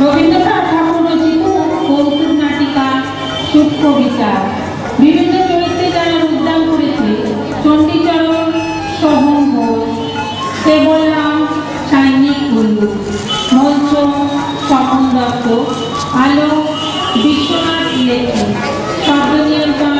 রবীন্দ্রনাথ ঠাকুর রচিত কৌতুক নাটিকা, সূক্ষ্ম বিচার। বিভিন্ন চরিত্রে যারা রূপদান করেছে, চণ্ডীচরণ সোহম ঘোষ মঞ্চ, স্বপন দত্ত আলো বিশ্বনাথ ইলেকট্রিক শব্দ নিয়ন্ত্রণ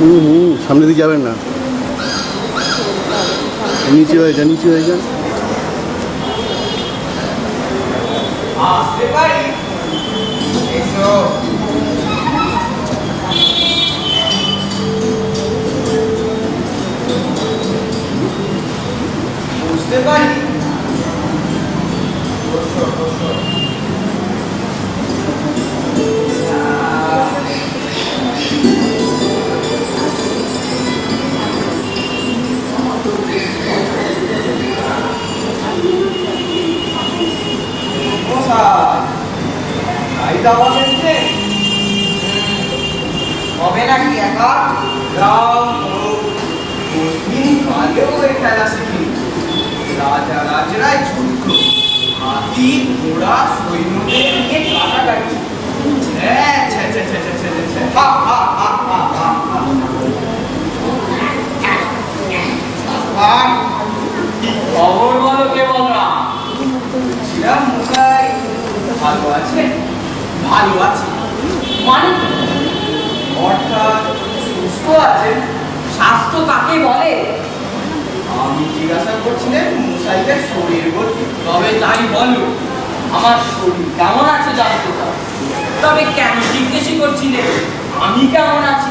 হুম হুম সামনে দিকে যাবেন না। নিচে হয়ে যান নিচে হয়ে যান বুঝতে পারি? হাতি ঘোড়া সৈন্যদের নিয়ে কাটাকাটি। খবর বলো কে বলরা ছিলাম মশাই ভালো আছে? ভালো আছে। মানে? অর্থাৎ সুস্থ আছেন। স্বাস্থ্য কাকে বলে? আমি জিজ্ঞাসা করছিলেন মশাইদের শরীর বলতে তবে তাই বলো আমার শরীর কেমন আছে জানতে তবে কেন জিজ্ঞেস করছিলে? আমি কেমন আছি?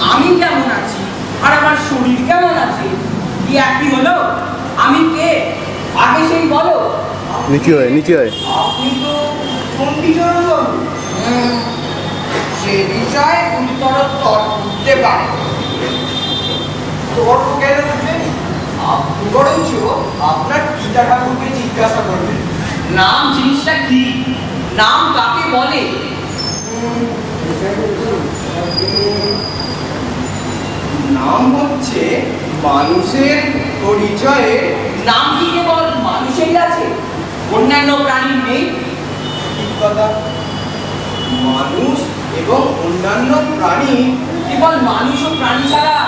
আমি কেমন আছি? আর আমার শরীর কেমন আছে? কি একই হলো? আমি কে? আগে সেই বলো। নিচে হয়ে নিচে হয়ে। আপনি তো বাবু উম, সে বিষয়ে গুরুতর তর্ক উঠতে পারে। তর্ক কেন বরঞ্চ আপনার পিতা ঠাকুরকে জিজ্ঞাসা করবেন। নাম জিনিসটা কি? নাম কাকে বলে? নাম হচ্ছে মানুষের পরিচয়ে। নাম কি কেবল মানুষেরই আছে। অন্যান্য প্রাণীর নেই। ঠিক কথা। মানুষ এবং অন্যান্য প্রাণী। কেবল মানুষ ও প্রাণী ছাড়া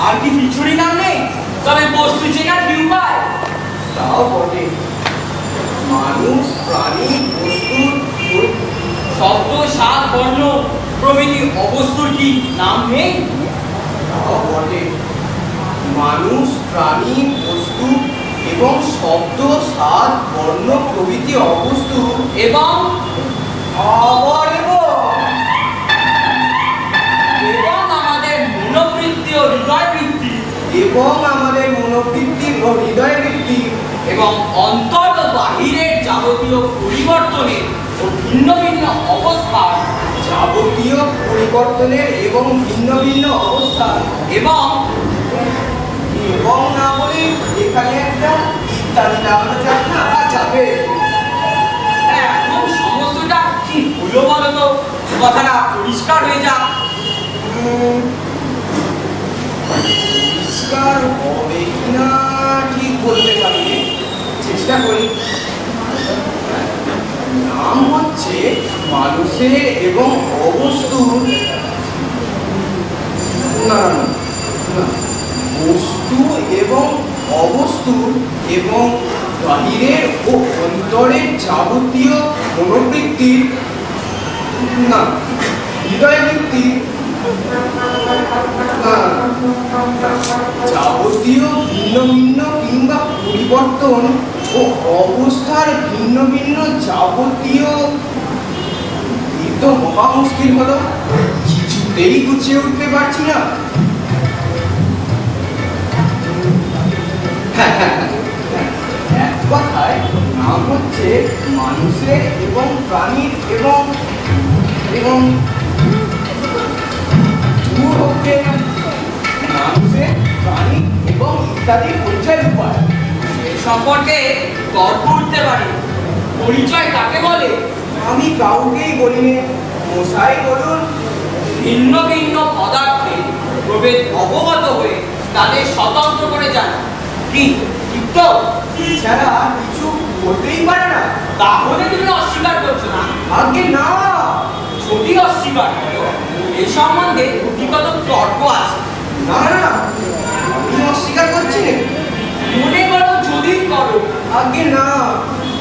আর কি কিছুরই নাম নেই? তবে বস্তু চেনার কি উপায় তাও বটে। মানুষ, প্রাণী, বস্তু শব্দ, স্বাদ, বর্ণ, প্রভৃতি অবস্তুর কি নাম নেই? তাও বটে। মানুষ, প্রাণী, বস্তু এবং শব্দ, স্বাদ, বর্ণ, প্রভৃতি অবস্তু এবং আবার এবং আমাদের মনোবৃত্তি ও হৃদয় বৃত্তি এবং মনোবৃত্তি ও হৃদয় বৃত্তি এবং অন্তর ও বাহিরের যাবতীয় পরিবর্তনের ও ভিন্ন ভিন্ন অবস্থার যাবতীয় পরিবর্তনের এবং ভিন্ন ভিন্ন অবস্থান এবং এবং না বলে এখানে একটা ইত্যাদি লাগানো যাক না যাবে। এখন সমস্তটা কি হলো বলো তো কথাটা পরিষ্কার হয়ে যাক। পরিষ্কার হবে কিনা ঠিক বলতে পারি চেষ্টা করি। নাম হচ্ছে মানুষের এবং অবস্তুর না বস্তু এবং অবস্তুর এবং বাহিরের ও অন্তরের যাবতীয় মনোবৃত্তির না হৃদয় বৃত্তির না, যাবতীয় ভিন্ন ভিন্ন কিংবা পরিবর্তন ও অবস্থার ভিন্ন ভিন্ন যাবতীয় তো মহা মুশকিল হলো কিছুতেই গুছিয়ে উঠতে পারছি না হ্যাঁ, হ্যাঁ, হ্যাঁ। এক কথায় নাম হচ্ছে মানুষের এবং প্রাণীর এবং এবং ইত্যাদি পরিচয় উপায় এ সম্পর্কে তর্ক উঠতে পারে। পরিচয় কাকে বলে? আমি কাউকেই বলিনি, মশাই বলুন। ভিন্ন ভিন্ন পদার্থে প্রভেদ অবগত হয়ে তাদের স্বতন্ত্র করে জানা কি? তো এছাড়া কিছু হতেই পারে না। তাহলে তুমি অস্বীকার করছ না? আগে না। যদি অস্বীকার করো। এই সম্বন্ধে ব্যক্তিগত তর্ক আছে। না না। অস্বীকার করছি? মনে করো যদি করো। আগে না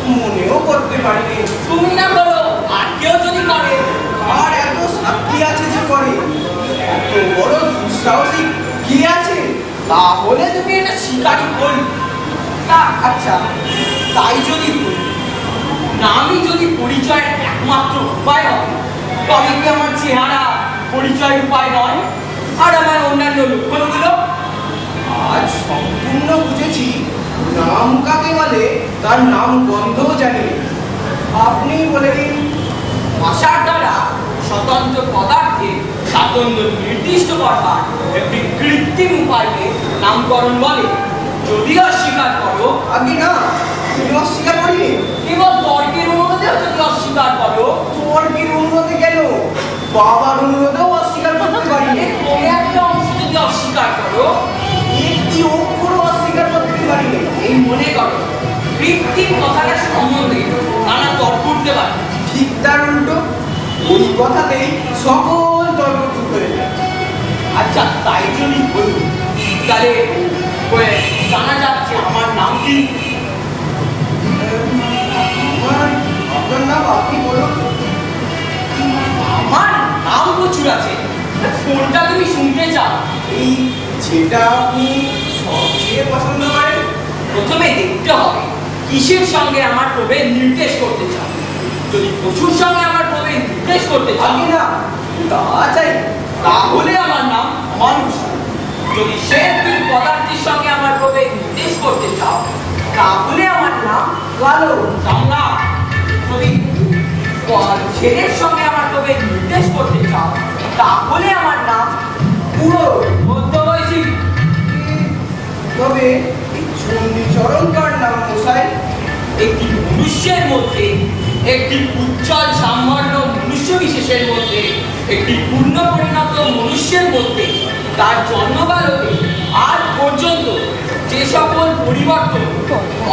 মনেও করতে পারিনি। তুমি না করো আর কেউ যদি করে। আর এত সাক্ষী আছে যে করে? এত বড় দুঃসাহসী কি আছে? তাহলে তুমি এটা স্বীকারই করি তা আচ্ছা তাই যদি করি। নামই যদি পরিচয়ের একমাত্র উপায় হয় তবে কি আমার চেহারা পরিচয় উপায় নয়? আর আমার অন্যান্য লক্ষণগুলো আজ সম্পূর্ণ বুঝেছি নাম কাকে বলে তার নাম গন্ধও জানি আপনি বলে দিন। ভাষার দ্বারা স্বতন্ত্র পদার্থে স্বাতন্ত্র নির্দিষ্ট করবার একটি কৃত্রিম উপায়কে নামকরণ বলে। যদি অস্বীকার করো। আগে না? আমি অস্বীকার করিনি? কেবল তর্কের অনুরোধে যদি অস্বীকার করো। তোর কি অনুরোধে কেন? বাবার অনুরোধেও অস্বীকার করতে পারিনি। কথাতেই সকল তর্ক দূর আচ্ছা তাই যদি বলি তাহলে জানা যাচ্ছে আমার নাম কি? আমার আপনার নাম আপনি বলুন। আমার নাম প্রচুর আছে। কোনটা তুমি শুনতে চাও? এই যেটা আপনি সবচেয়ে পছন্দ করেন? প্রথমে দেখতে হবে কিসের সঙ্গে আমার প্রভেদ নির্দেশ করতে চাও? যদি প্রচুর সঙ্গে আমার প্রভেদ নির্দেশ করতে চাও না। তা চাই তাহলে আমার নাম মানুষ। যদি শেরপির পদার্থের সঙ্গে আমার প্রভেদ নির্দেশ করতে চাও তাহলে আমার নাম কালো চামড়া যদি ছেলের সঙ্গে আমার প্রভেদ নির্দেশ করতে চাও তাহলে আমার নাম পুরো মধ্যবয়সী। তবে এই চণ্ডীচরণ কার নাম মশাই একটি মনুষ্যের মধ্যে একটি উজ্জ্বল সামান্য মনুষ্য বিশেষের মধ্যে, একটি পূর্ণ পরিণত মনুষ্যের মধ্যে, তার জন্মকালকে আজ পর্যন্ত যে সকল পরিবর্তন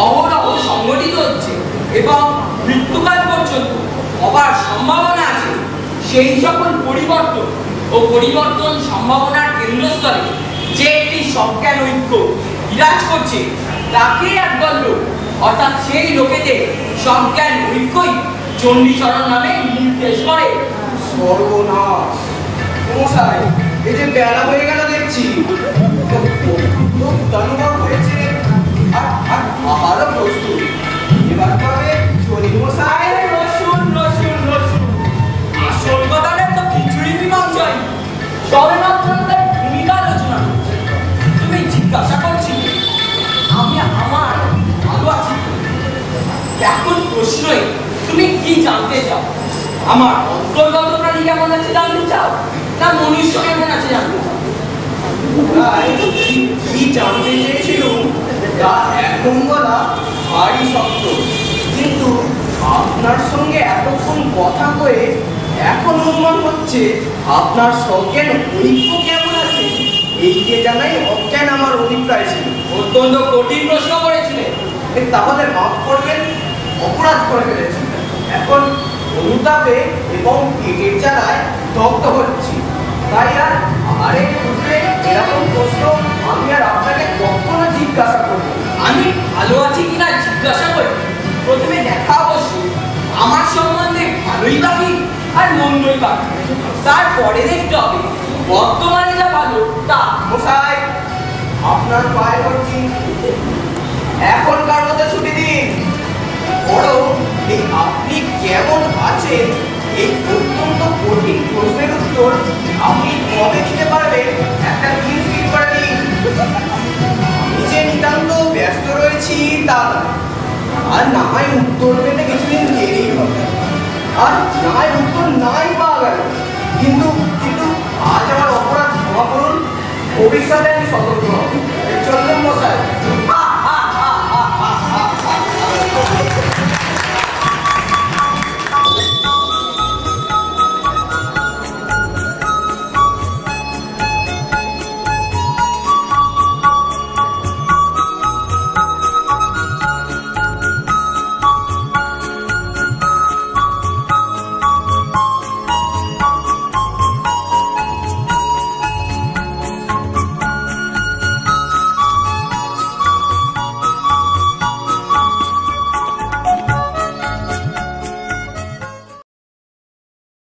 অহরহ সংঘটিত হচ্ছে এবং মৃত্যুকাল পর্যন্ত হবার সম্ভাবনা আছে, সেই সকল পরিবর্তন ও পরিবর্তন সম্ভাবনার কেন্দ্রস্থলে যে একটি সজ্ঞান ঐক্য বিরাজ করছে, তাকে একদল লোক অর্থাৎ সেই লোকেদের সজ্ঞান ঐক্যই চণ্ডীচরণ নামে নির্দেশ করে। সর্বনাশ। মশাই এই যে বেলা হয়ে গেল দেখছি। এখন প্রশ্নই তুমি কি জানতে চাও? আমার অন্তর্গত প্রাণী কেমন আছে জানতে চাও? না মনুষ্য কেমন আছে জানতে চাও? কি- জানতে চেয়েছিলুম তা এখন বলা ভারী শক্ত। কিন্তু আপনার সঙ্গে এতক্ষণ কথা কয়ে এখন অনুমান হচ্ছে আপনার সজ্ঞান ঐক্য কেমন আছে? এই যে জানাই অজ্ঞান আমার অভিপ্রায় ছিল। অত্যন্ত কঠিন প্রশ্ন করেছিলেন তাহলে মাফ করবেন অপরাধ করে ফেলেছি। এখন অনুতাপে এবং পেটের জ্বালায় দগ্ধ হচ্ছি। তাই আর আরে উঠলে এরকম প্রশ্ন আমি আর আপনাকে কখনো জিজ্ঞাসা করব। আমি ভালো আছি কিনা জিজ্ঞাসা করি? প্রথমে দেখা অবশ্যই আমার সম্বন্ধে ভালোই বাকি আর মন্দই বাকি তারপরে দেখতে হবে বর্তমানে যা ভালো তা। মশাই, আপনার পায়ে পড়ছি এখনকার মতো ছুটি বরং এই আপনি কেমন আছেন, এই অত্যন্ত কঠিন প্রশ্নের উত্তর আপনি কবে দিতে পারবেন? একটা দিন স্থির করে আমি যে নিতান্ত ব্যস্ত রয়েছি, তা আর না হয় উত্তর পেতে কিছুদিন দেরি হবে। আর নাই উত্তর নাই পাওয়া গেল। কিন্তু কিন্তু আজ আমার অপরাধ ক্ষমা করুন। ভবিষ্যতে আমি সতর্ক হব। চললেন মশাই।